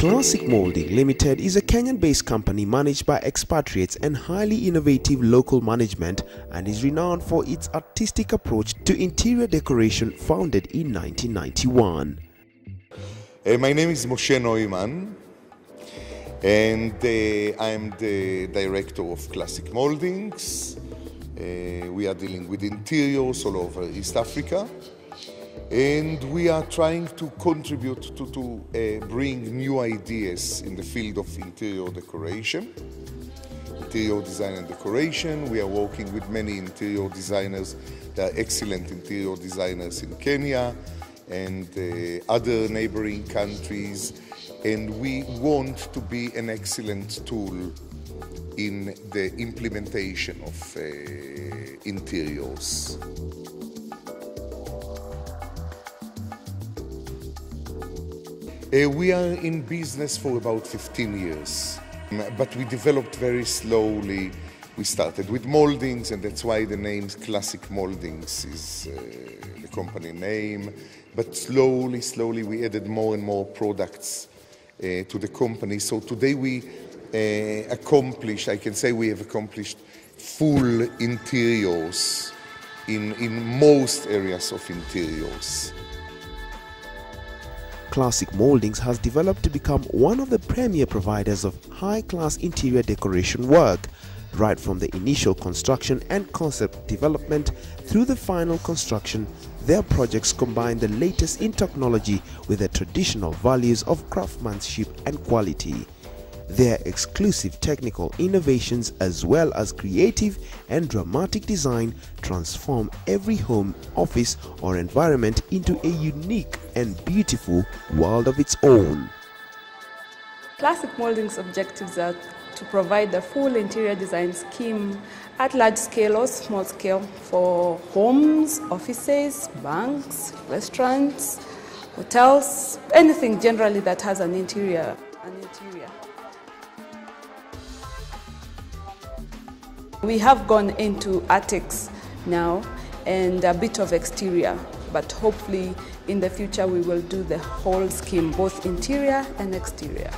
Classic Moulding Limited is a Kenyan-based company managed by expatriates and highly innovative local management and is renowned for its artistic approach to interior decoration founded in 1991. Uh, my name is Moshe Neumann and uh, I'm the director of Classic Mouldings. Uh, we are dealing with interiors all over East Africa and we are trying to contribute to, to uh, bring new ideas in the field of interior decoration interior design and decoration we are working with many interior designers are excellent interior designers in kenya and uh, other neighboring countries and we want to be an excellent tool in the implementation of uh, interiors. Uh, we are in business for about 15 years, but we developed very slowly. We started with moldings, and that's why the name Classic Mouldings is uh, the company name. But slowly, slowly, we added more and more products uh, to the company. So today we uh, accomplished, I can say we have accomplished full interiors in, in most areas of interiors. Classic Mouldings has developed to become one of the premier providers of high-class interior decoration work, right from the initial construction and concept development through the final construction. Their projects combine the latest in technology with the traditional values of craftsmanship and quality. Their exclusive technical innovations as well as creative and dramatic design transform every home, office or environment into a unique and beautiful world of its own. Classic Moulding's objectives are to provide the full interior design scheme at large scale or small scale for homes, offices, banks, restaurants, hotels, anything generally that has an interior. We have gone into attics now and a bit of exterior, but hopefully in the future we will do the whole scheme, both interior and exterior.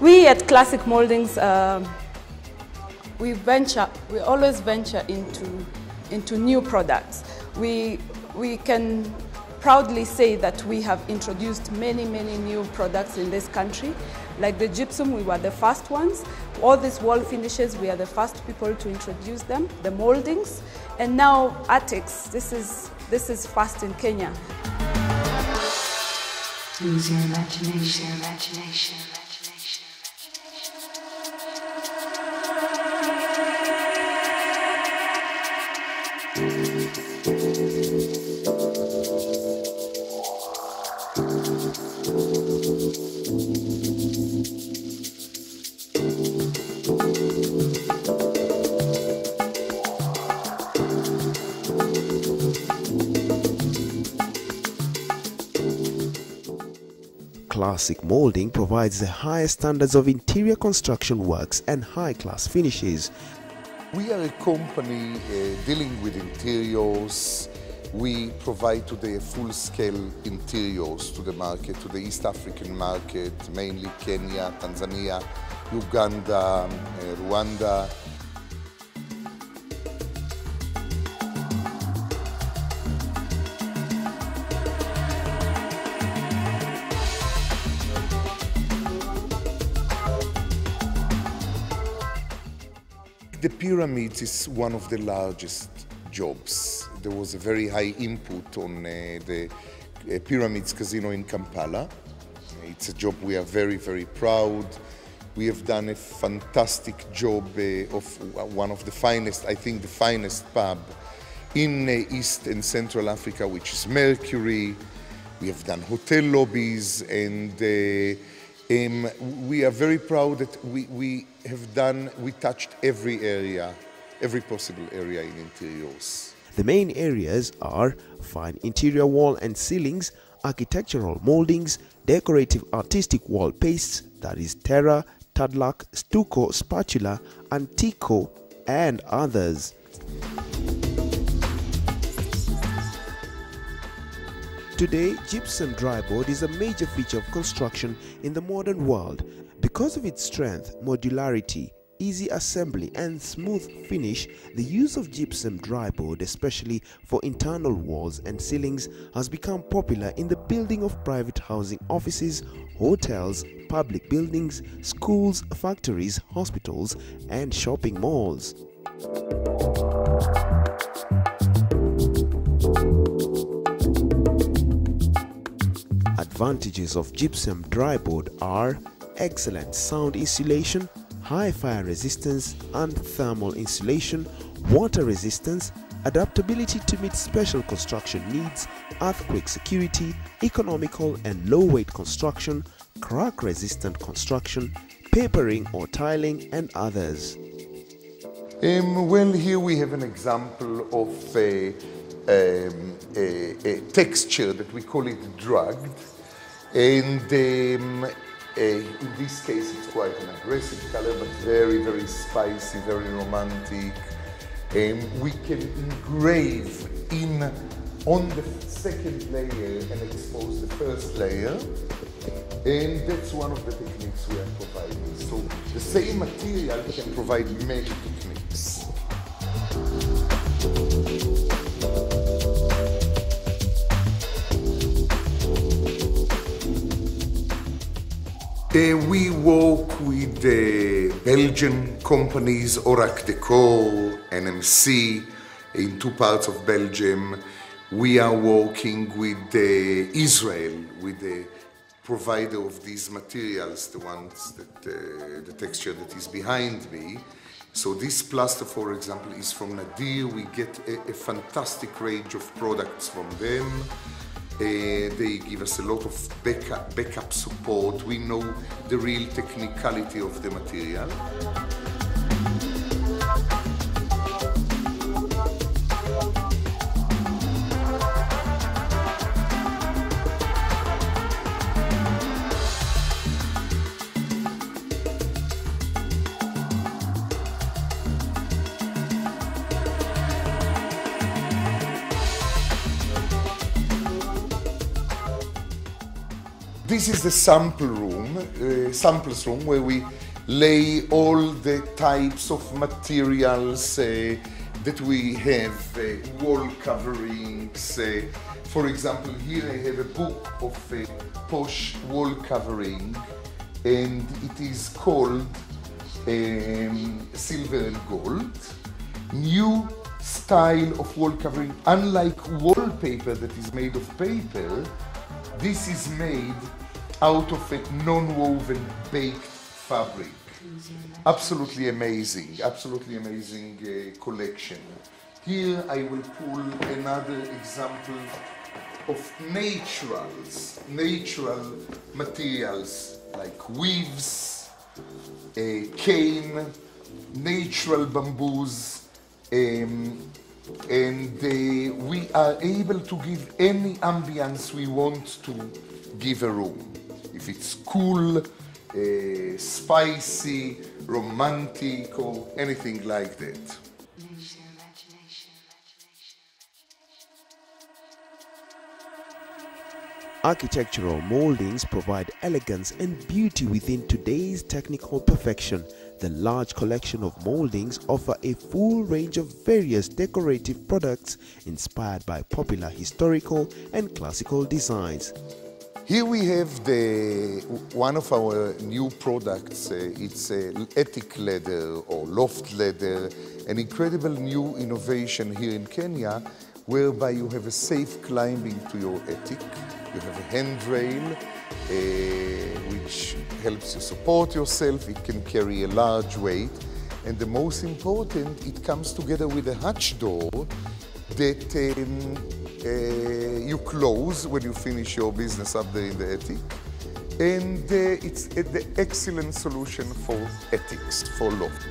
We at Classic Mouldings, uh, we venture, we always venture into, into new products. We, we can proudly say that we have introduced many, many new products in this country. Like the gypsum, we were the first ones. All these wall finishes, we are the first people to introduce them. The moldings, and now attics. This is, this is first in Kenya. Use your imagination, imagination. Classic Moulding provides the highest standards of interior construction works and high-class finishes. We are a company uh, dealing with interiors. We provide today full-scale interiors to the market, to the East African market, mainly Kenya, Tanzania, Uganda, uh, Rwanda. The pyramids is one of the largest jobs. There was a very high input on uh, the uh, Pyramids Casino in Kampala. It's a job we are very, very proud. We have done a fantastic job uh, of one of the finest, I think the finest pub in uh, East and Central Africa, which is Mercury. We have done hotel lobbies and uh, um, we are very proud that we, we have done, we touched every area, every possible area in interiors. The main areas are fine interior wall and ceilings, architectural moldings, decorative artistic wall pastes, that is terra, tadelakt, stucco, spatula, antico, and others. Today, gypsum dryboard is a major feature of construction in the modern world because of its strength, modularity, easy assembly and smooth finish, the use of gypsum dryboard, especially for internal walls and ceilings, has become popular in the building of private housing offices, hotels, public buildings, schools, factories, hospitals, and shopping malls. Advantages of gypsum dryboard are excellent sound insulation, high fire resistance and thermal insulation, water resistance, adaptability to meet special construction needs, earthquake security, economical and low weight construction, crack resistant construction, papering or tiling and others. Um, well, here we have an example of a, um, a, a texture that we call it drugged. And um, uh, in this case, it's quite an aggressive color, but very, very spicy, very romantic. Um, we can engrave in on the second layer and expose the first layer. And that's one of the techniques we are providing. So the same material can provide many techniques. Uh, we work with uh, Belgian companies, Orac Decor, NMC, in two parts of Belgium. We are working with uh, Israel, with the provider of these materials, the ones that, uh, the texture that is behind me. So this plaster, for example, is from Nadir. We get a, a fantastic range of products from them. Uh, they give us a lot of backup, backup support. We know the real technicality of the material. This is the sample room, uh, samples room, where we lay all the types of materials uh, that we have, uh, wall coverings. uh, for example, here I have a book of uh, posh wall covering, and it is called um, Silver and Gold. New style of wall covering, unlike wallpaper that is made of paper, this is made out of a non-woven baked fabric. Absolutely amazing, absolutely amazing uh, collection. Here I will pull another example of naturals, natural materials like weaves, uh, cane, natural bamboos, um, and uh, we are able to give any ambience we want to give a room. If it's cool, uh, spicy, romantic, or anything like that. Architectural moldings provide elegance and beauty within today's technical perfection. The large collection of moldings offer a full range of various decorative products inspired by popular historical and classical designs. Here we have the one of our new products. Uh, it's a attic ladder or loft ladder, an incredible new innovation here in Kenya, whereby you have a safe climbing to your attic. You have a handrail, uh, which helps you support yourself. It can carry a large weight, and the most important, it comes together with a hatch door that um, uh, you close when you finish your business up there in the attic. And uh, it's the excellent solution for attics, for loft.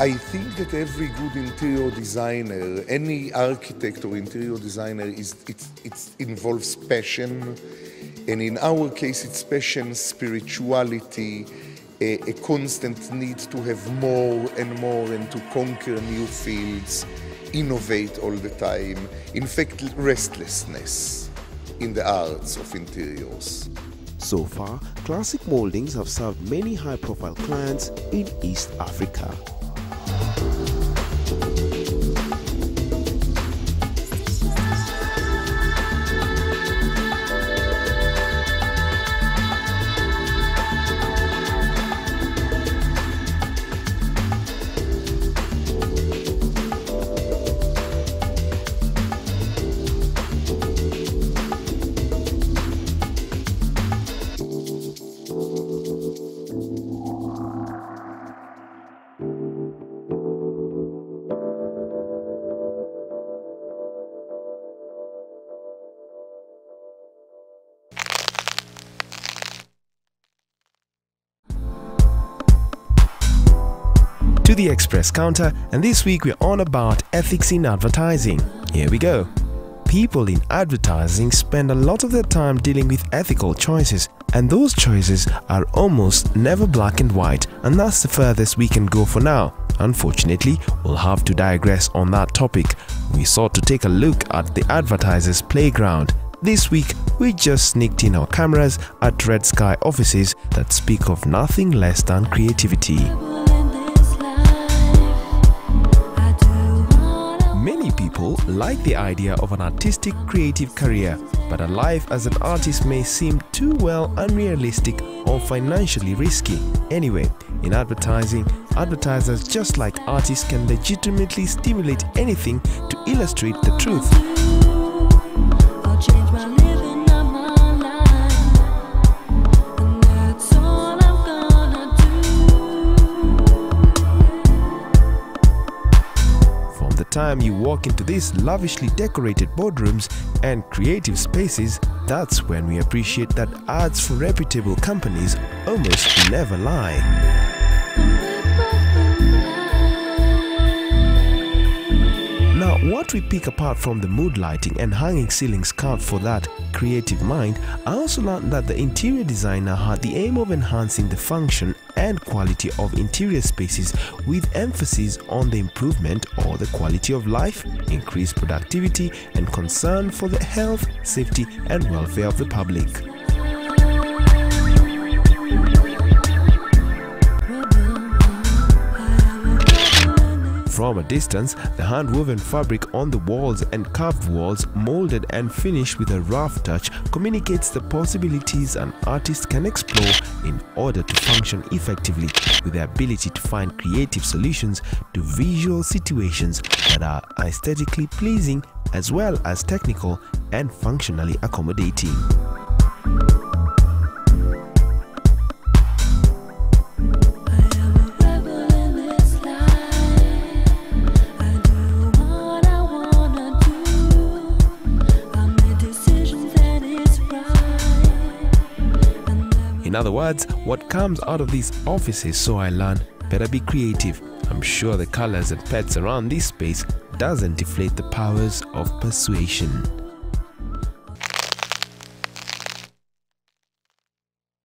I think that every good interior designer, any architect or interior designer, is it, it involves passion, and in our case, it's passion, spirituality, a, a constant need to have more and more and to conquer new fields, innovate all the time. In fact, restlessness in the arts of interiors. So far, Classic Mouldings have served many high-profile clients in East Africa. The express counter and this week we're on about ethics in advertising. Here we go. People in advertising spend a lot of their time dealing with ethical choices and those choices are almost never black and white and that's the furthest we can go for now. Unfortunately, we'll have to digress on that topic. We sought to take a look at the advertiser's playground. This week, we just sneaked in our cameras at Red Sky offices that speak of nothing less than creativity. People like the idea of an artistic creative career, but a life as an artist may seem too well unrealistic or financially risky. Anyway, in advertising, advertisers just like artists can legitimately stimulate anything to illustrate the truth. Time you walk into these lavishly decorated boardrooms and creative spaces, that's when we appreciate that ads for reputable companies almost never lie. What we pick apart from the mood lighting and hanging ceilings scarf for that creative mind, I also learned that the interior designer had the aim of enhancing the function and quality of interior spaces with emphasis on the improvement or the quality of life, increased productivity, and concern for the health, safety, and welfare of the public. From a distance, the hand-woven fabric on the walls and carved walls, molded and finished with a rough touch, communicates the possibilities an artist can explore in order to function effectively with the ability to find creative solutions to visual situations that are aesthetically pleasing as well as technical and functionally accommodating. In other words, what comes out of these offices, so I learn, better be creative. I'm sure the colors and pets around this space doesn't deflate the powers of persuasion.